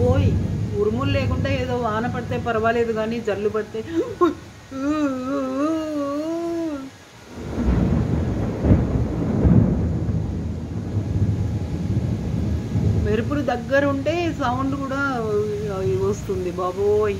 బాబోయ్ ఉరుములు లేకుండా ఏదో వాన పడితే పర్వాలేదు కానీ జల్లు పడితే మెరుపులు దగ్గరుంటే సౌండ్ కూడా వస్తుంది బాబోయ్.